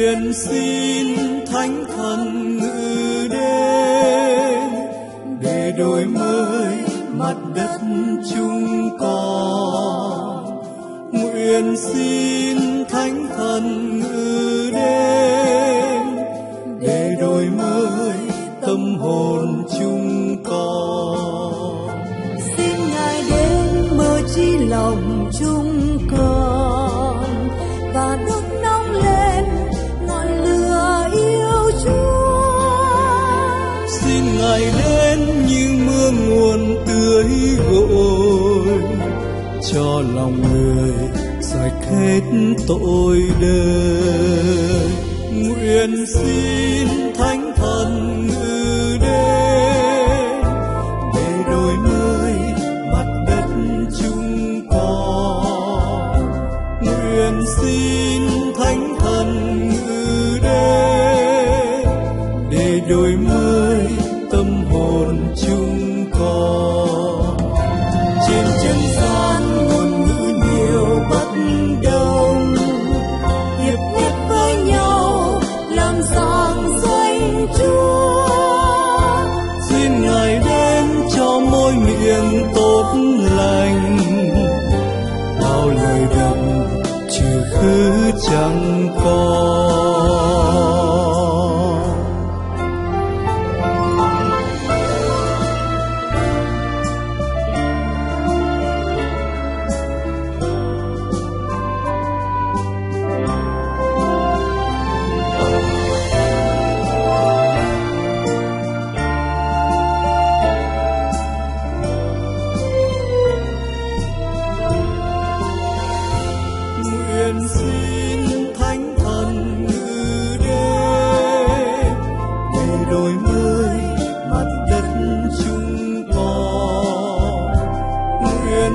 nguyện xin thánh thần ngự mặt đất chúng con, nguyện xin thánh thần ngự đến để đổi mới tâm hồn chúng con. Xin ngài đến mở chi lòng chúng con. Cho lòng người sạch hết tội đời. Nguyện xin thánh thần ngự đến để đổi mới mặt đất chúng con nguyện xin thánh thần ngự đến để đổi mới tâm hồn chúng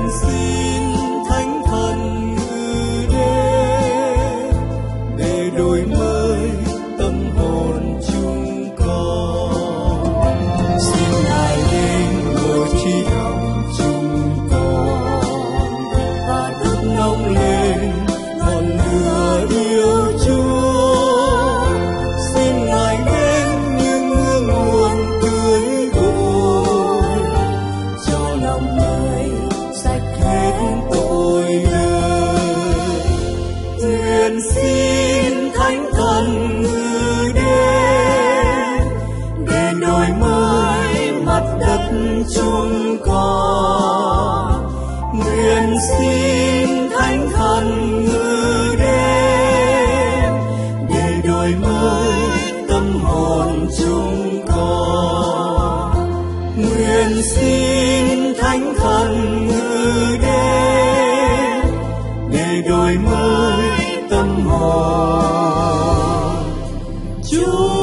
See. xin thánh thần ngự đến để đổi mới tâm hồn chúng con nguyện xin thánh thần ngự đến để đổi mới tâm hồn chúng